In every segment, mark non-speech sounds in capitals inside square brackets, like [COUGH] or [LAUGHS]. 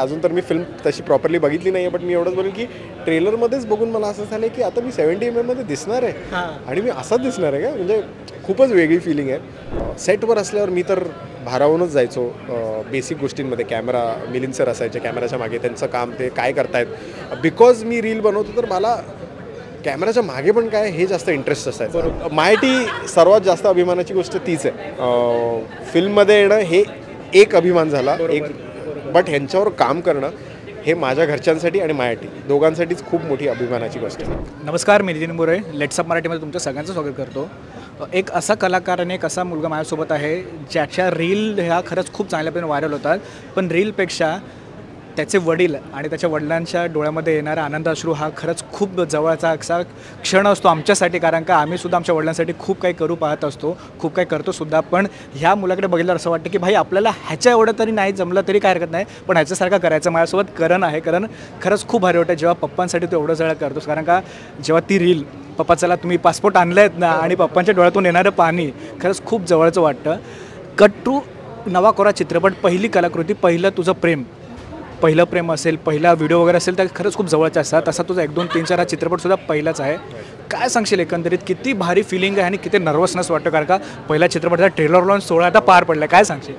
अजून तर मी फिल्म तशी प्रॉपरली बघितली नाही आहे बट मी एवढंच बोलेन की ट्रेलरमध्येच बघून मला असं झालं की आता मी सेवन्टी एम एममध्ये दिसणार आहे. आणि मी असाच दिसणार आहे का? म्हणजे खूपच वेगळी फिलिंग आहे. सेटवर असल्यावर मी तर भारावूनच जायचो. बेसिक गोष्टींमध्ये कॅमेरा मिलिंद सर असायचे कॅमेराच्या मागे त्यांचं काम ते काय करतायत. बिकॉज मी रील बनवतो तर मला कॅमेराच्या मागे पण काय हे जास्त इंटरेस्ट असायचं. मायटी सर्वात जास्त अभिमानाची गोष्ट तीच आहे. फिल्ममध्ये येणं हे एक अभिमान झाला. एक बट ह्यांच्यावर काम करणं हे माझ्या घरच्यांसाठी आणि मायाटी दोघांसाठीच खूप मोठी अभिमानाची गोष्ट आहे. नमस्कार मी नितीन मोरे. लेट्सअप मराठीमध्ये तुमच्या सगळ्यांचं स्वागत करतो. एक असा कलाकार आणि एक असा मुलगा माझ्यासोबत आहे ज्याच्या रील ह्या खरंच खूप चांगल्या पद्धतीने व्हायरल होतात. पण रीलपेक्षा त्याचे वडील आणि त्याच्या वडिलांच्या डोळ्यामध्ये येणारा आनंद अश्रू हा खरंच खूप जवळचा असा क्षण असतो आमच्यासाठी कारण का आम्हीसुद्धा आमच्या वडिलांसाठी खूप काही करू पाहत असतो खूप काही करतो सुद्धा. पण ह्या मुलाकडे बघितलं असं वाटतं की भाई आपल्याला ह्याच्या एवढं तरी नाही जमलं तरी काय हरकत नाही पण ह्याच्यासारखं करायचं माझ्यासोबत करण आहे. कारण खरंच खूप भारी वाटतं जेव्हा पप्पांसाठी तू एवढं सगळं करतोस. कारण का जेव्हा ती रील पप्पा चला तुम्ही पासपोर्ट आणला आहेत ना आणि पप्पांच्या डोळ्यातून येणारं पाणी खरंच खूप जवळचं वाटतं. कट टू नवा कोरा चित्रपट पहिली कलाकृती पहिलं तुझं प्रेम. पहिलं प्रेम असेल पहिला व्हिडिओ वगैरे असेल तर खरंच खूप जवळच्या असतात तसा तुझा एक दोन तीन चार हा चित्रपटसुद्धा पहिलाच आहे. काय सांगशील एकंदरीत? किती भारी फिलिंग आहे आणि किती नर्वसनेस वाटतं? कारण का पहिला चित्रपटाचा ट्रेलर लॉन्च सोळा आता पार पडला काय सांगशील?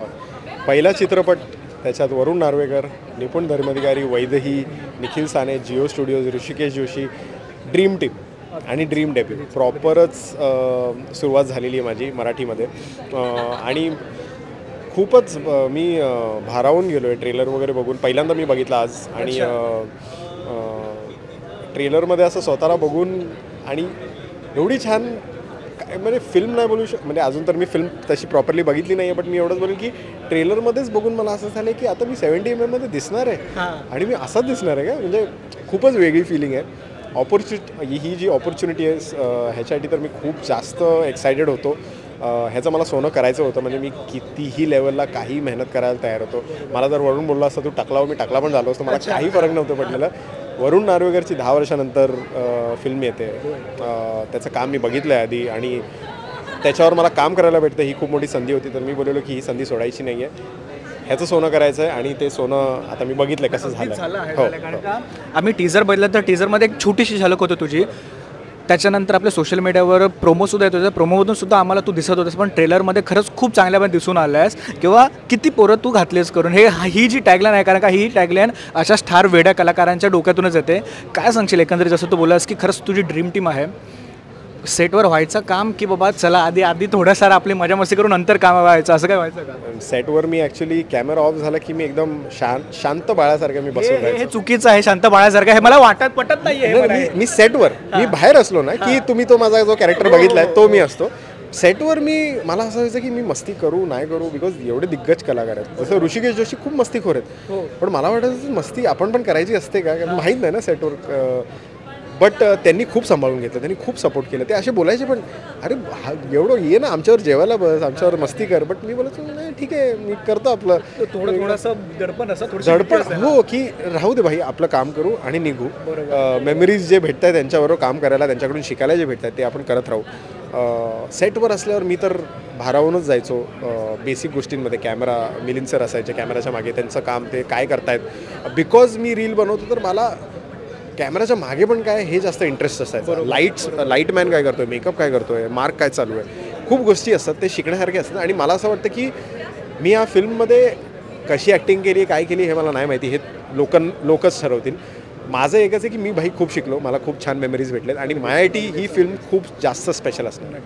पहिला चित्रपट त्याच्यात Varun Narvekar Nipun Dharmadhikari Vaidehi Nikhil Sane Jio studios Hrishikesh Joshi dream team आणि ड्रीम डेब्यू प्रॉपरच सुरुवात झालेली आहे माझी मराठीमध्ये. आणि खूपच मी भारावून गेलो आहे ट्रेलर वगैरे बघून. पहिल्यांदा मी बघितलं आज आणि ट्रेलरमध्ये असं स्वतःला बघून आणि एवढी छान काय म्हणजे फिल्म नाही बोलू शक म्हणजे अजून तर मी फिल्म तशी प्रॉपरली बघितली नाही आहे बट मी एवढंच बोलेन की ट्रेलरमध्येच बघून मला असं झालं की आता मी सेवन्टी एम एममध्ये दिसणार आहे. आणि मी असाच दिसणार आहे का? म्हणजे खूपच वेगळी फिलिंग आहे. ऑपॉर्च्युनिटी ही जी ऑपॉर्च्युनिटी आहे ह्याच्यासाठी तर मी खूप जास्त एक्सायटेड होतो. ह्याचं मला सोनं करायचं होतं म्हणजे मी कितीही लेवलला काही मेहनत करायला तयार होतो. मला जर वरून बोलला असता तू टाकला मी टाकला पण झालो असतो. मला काही फरक नव्हतं पडलेलं. वरुण नार्वेकरची दहा वर्षानंतर फिल्म येते. त्याचं काम मी बघितलं आहे आधी आणि त्याच्यावर मला काम करायला भेटतं. ही खूप मोठी संधी होती तर मी बोललो की ही संधी सोडायची नाही आहे ह्याचं सोनं करायचं आहे आणि ते सोनं आता मी बघितलं कसं झालं हो का आम्ही टीजर बघितलं तर टीजरमध्ये एक छोटीशी झलक होती तुझी. त्याच्यानंतर आपल्या सोशल मीडियावर प्रोमोसुद्धा सुद्धा येतो प्रोमोमधून सुद्धा आम्हाला तू दिसत होतास पण ट्रेलरमध्ये खरंच खूप चांगल्यापणे दिसून आलं आहेस किंवा किती पोरं तू घातलीस करून हे ही जी टॅगलाईन आहे कारण का ही टॅगलाईन अशा स्टार वेड्या कलाकारांच्या डोक्यातूनच येते. काय सांगशील एकंदरीत जसं तू बोलास की खरंच तुझी ड्रीम टीम आहे. सेटवर व्हायचं काम की बाबा चला आधी आधी थोडं सारं आपली मजा मस्ती करून नंतर काम व्हायचं असं काय व्हायचं का? सेटवर मी ॲक्च्युली कॅमेरा ऑफ झाला की मी एकदम शांत शांत बाळासारखं मी हे- बसून हे हे राहायचो. चुकीचं आहे शांत बाळासारखं हे मला वाटत पटत नाहीये नाही, मी मी सेटवर मी बाहेर असलो ना की तुम्ही तो माझा जो कॅरेक्टर बघितलाय तो मी असतो. सेटवर मी मला असं व्हायचं की मी मस्ती करू नाही करू बिकॉज एवढे दिग्गज कलाकार आहेत. जसं ऋषिकेश जोशी खूप मस्तीखोर आहेत. पण मला वाटायचं मस्ती आपण पण करायची असते का? कारण माहीत नाही ना सेटवर बट त्यांनी खूप सांभाळून घेतलं त्यांनी खूप सपोर्ट केलं. ते असे बोलायचे पण अरे हा एवढं ये ना आमच्यावर जेवायला बस आमच्यावर मस्ती कर. बट मी बोलायचो नाही ठीक आहे मी करतो आपलं. थोडं थोडंसं दडपण असं थोडं झडपड हो की राहू दे भाई आपलं काम करू आणि निघू. मेमरीज जे भेटत आहेत त्यांच्याबरोबर काम करायला त्यांच्याकडून शिकायला जे भेटत आहेत ते आपण करत राहू. सेटवर असल्यावर मी तर भारावूनच जायचो बेसिक गोष्टींमध्ये. कॅमेरा मिलिंद सर असायचे कॅमेराच्या मागे त्यांचं काम ते काय करतायत. बिकॉज मी रील बनवतो तर मला कॅमेराच्या मागे पण काय हे जास्त इंटरेस्ट असायचं. लाईट्स लाईटमॅन काय करतोय मेकअप काय करतोय मार्क काय चालू आहे खूप गोष्टी असतात ते शिकण्यासारखे असतात. आणि मला असं वाटतं की मी या फिल्ममध्ये कशी ॲक्टिंग केली काय केली हे मला नाही माहिती. हे लोक लोकच ठरवतील. माझं एकच आहे की मी भाई खूप शिकलो मला खूप छान मेमरीज भेटलेत. आणि मायाटी ही फिल्म खूप जास्त स्पेशल असणार.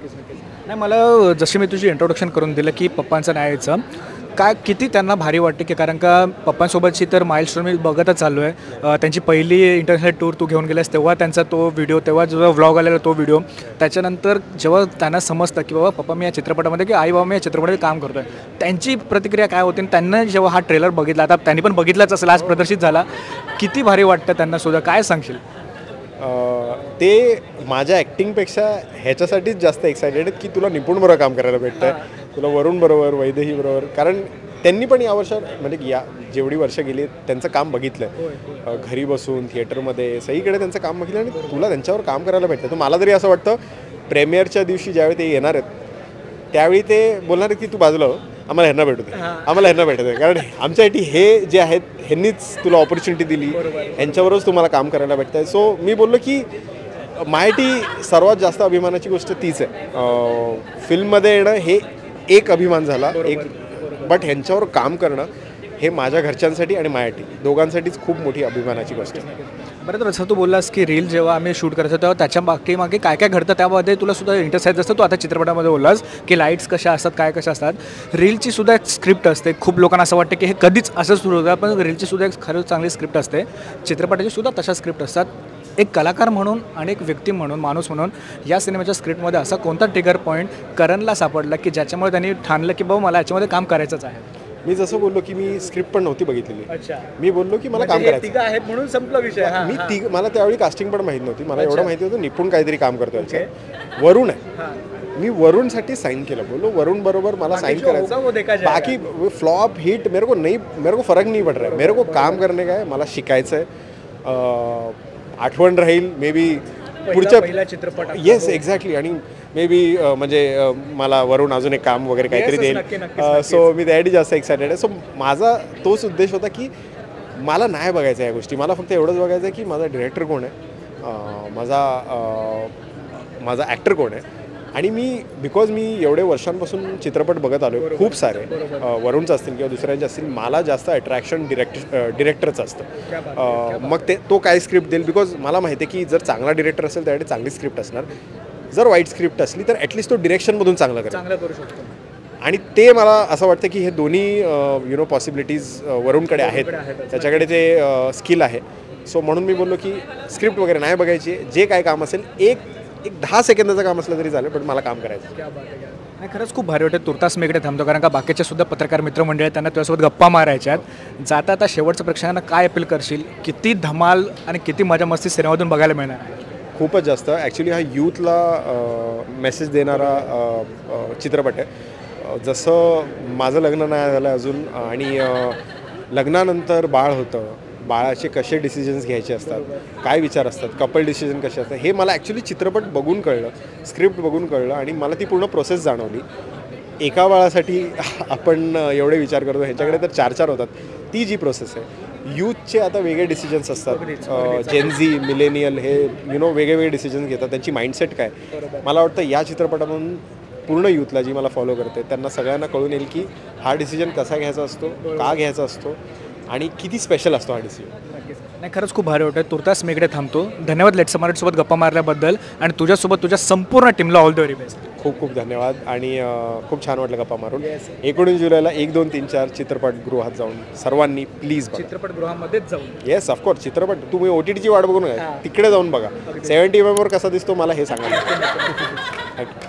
नाही मला जशी मी तुझी इंट्रोडक्शन करून दिलं की पप्पांचं नाही यायचं काय किती त्यांना भारी वाटते की कारण का पप्पांसोबतची तर माइलस्टोन मी बघतच चाललो आहे. त्यांची पहिली इंटरनॅशनल टूर तू घेऊन गेलास तेव्हा त्यांचा तो व्हिडिओ तेव्हा जो व्लॉग आलेला तो व्हिडिओ त्याच्यानंतर जेव्हा त्यांना समजतं की बाबा पप्पा मी या चित्रपटामध्ये की आई बाबा मी या चित्रपटामध्ये काम करतो आहे त्यांची प्रतिक्रिया काय होती? आणि त्यांना जेव्हा हा ट्रेलर बघितला आता त्यांनी पण बघितलाच असेल आज प्रदर्शित झाला. किती भारी वाटतं त्यांना सुद्धा? काय सांगशील? ते माझ्या ॲक्टिंगपेक्षा ह्याच्यासाठीच जास्त एक्सायटेड की तुला निपुण बरोबर काम करायला भेटतंय. तुला वरुण बरोबर वैदेही बरोबर. कारण त्यांनी पण या वर्षात म्हणजे या जेवढी वर्ष गेली त्यांचं काम बघितलं. घरी बसून थिएटरमध्ये सगळीकडे त्यांचं काम बघितलं आणि तुला त्यांच्यावर काम करायला भेटतं तर मला तरी असं वाटतं प्रेमियरच्या दिवशी ज्यावेळी ते येणार आहेत त्यावेळी ते बोलणार आहेत की तू बाजूला हो आम्हाला ह्यांना भेटू दे. आम्हाला ह्यांना भेटू दे. कारण आमच्यासाठी हे जे आहेत ह्यांनीच तुला ऑपॉर्च्युनिटी दिली. यांच्यावरच तुम्हाला काम करायला भेटत आहे सो मी बोललो की माझ्यासाठी सर्वात जास्त अभिमानाची गोष्ट तीच आहे. फिल्ममध्ये येणं हे एक अभिमान झाला एक बट ह्यांच्यावर काम करणं हे माझ्या घरच्यांसाठी आणि माझ्यासाठी. दोघांसाठीच खूप मोठी अभिमानाची गोष्ट आहे. बरं तर असं तू बोललास की रील जेव्हा आम्ही शूट करायचो तेव्हा त्याच्या बाकी मागे काय काय घडतं? त्यामध्ये तुला सुद्धा इंटरेस्ट आहे जसं तू आता चित्रपटामध्ये बोललास की लाईट्स कशा असतात काय कशा असतात. रीलची सुद्धा एक स्क्रिप्ट असते. खूप लोकांना असं वाटतं की हे कधीच असं सुरू होतं पण रीलची सुद्धा एक खरंच चांगली स्क्रिप्ट असते. चित्रपटाची सुद्धा तशा स्क्रिप्ट असतात. एक कलाकार म्हणून आणि एक व्यक्ती म्हणून माणूस म्हणून या सिनेमाच्या स्क्रिप्टमध्ये असा कोणता ट्रिगर पॉईंट करणला सापडला की ज्याच्यामुळे त्यांनी ठाणलं की बाबा मला याच्यामध्ये काम करायचंच आहे? मी जसं बोललो की मी स्क्रिप्ट पण नव्हती बघितलेली. अच्छा. मी बोललो की मला काम करायचं. आहेत म्हणून संपला विषय. मी ती मला त्यावेळी कास्टिंग पण माहीत नव्हती. मला एवढं माहिती होतं निपुण काहीतरी काम करतो याचं वरुण आहे. मी वरुणसाठी साईन केलं. बोलो वरुण बरोबर मला साईन करायचं. बाकी फ्लॉप हिट मेरे को नहीं मेरे को फरक नहीं पड़ रहा. है मेरे को काम करने का है मला शिकायचं आहे आठवण राहील मे बी पुढच्या चित्रपट येस एक्झॅक्टली आणि मे बी म्हणजे मला वरून अजून एक काम वगैरे काहीतरी देईल. सो मी त्यासाठी जास्त एक्सायटेड आहे. सो माझा तोच उद्देश होता की मला नाही बघायचं या गोष्टी. मला फक्त एवढंच बघायचं आहे की माझा डिरेक्टर कोण आहे? माझा माझा ॲक्टर कोण आहे? आणि मी बिकॉज मी एवढे वर्षांपासून चित्रपट बघत आलो खूप सारे वरुणचं असतील किंवा दुसऱ्यांचे असतील मला जास्त अट्रॅक्शन डिरेक्ट डिरेक्टरचं असतं. मग ते तो काय स्क्रिप्ट देईल? बिकॉज मला माहिती आहे की जर चांगला डिरेक्टर असेल त्यासाठी चांगली स्क्रिप्ट असणार. जर वाईट स्क्रिप्ट असली तर ॲटलिस्ट तो डिरेक्शनमधून चांगला करेल. चांगलं करू शकतो आणि ते मला असं वाटतं की हे दोन्ही यु नो पॉसिबिलिटीज वरुणकडे आहेत. त्याच्याकडे ते स्किल आहे. सो म्हणून मी बोललो की स्क्रिप्ट वगैरे नाही बघायची. जे काय काम असेल एक एक दहा सेकंदाचं काम असलं तरी चालेल पण मला काम करायचं. नाही खरंच खूप भारी वाटतं. तुर्तास मी इकडे थांबतो कारण का बाकीचे सुद्धा पत्रकार मित्रमंडळी आहेत त्यांना तुझ्यासोबत गप्पा मारायच्यात जाता आता शेवटच्या प्रेक्षकांना काय अपील करशील? किती धमाल आणि किती मजा मस्ती सिनेमातून बघायला मिळणार? आहे खूपच जास्त. ॲक्च्युली हा यूथला मेसेज देणारा अ, अ, चित्रपट आहे. जसं माझं लग्न नाही झालं अजून आणि अ, लग्नानंतर बाळ होतं बाळाचे कसे डिसिजन्स घ्यायचे असतात काय विचार असतात कपल डिसिजन कसे असतात हे मला ॲक्च्युली चित्रपट बघून कळलं स्क्रिप्ट बघून कळलं आणि मला ती पूर्ण प्रोसेस जाणवली. एका बाळासाठी आपण एवढे विचार करतो ह्याच्याकडे तर चार चार होतात. ती जी प्रोसेस आहे यूथचे आता वेगळे डिसिजन्स असतात. जेनझी मिलेनियल हे यु नो वेगळे वेगळे डिसिजन्स घेतात. त्यांची माइंडसेट काय? मला वाटतं या चित्रपटामधून पूर्ण यूथला जी मला फॉलो करते त्यांना सगळ्यांना कळून येईल की हा डिसिजन कसा घ्यायचा असतो का घ्यायचा असतो. आणि किती स्पेशल असतो हा डिसिजन नाही खरंच खूप भारी वाटतं तुर्तास मी इकडे थांबतो. धन्यवाद लेट समारेटसोबत गप्पा मारल्याबद्दल आणि तुझ्यासोबत तुझ्या संपूर्ण टीमला ऑल द व्हेरी बेस्ट खूप खूप धन्यवाद आणि अं, खूप छान वाटलं गप्पा मारून. एकोणीस जुलैला एक दोन तीन चार चित्रपटगृहात जाऊन सर्वांनी प्लीज बघा. चित्रपटगृहामध्येच जाऊन. येस ऑफकोर्स चित्रपट तुम्ही ओ टी टीची वाट बघू नका तिकडे जाऊन बघा. सेव्हन्टी एम एमवर कसा दिसतो मला हे सांगा. [LAUGHS]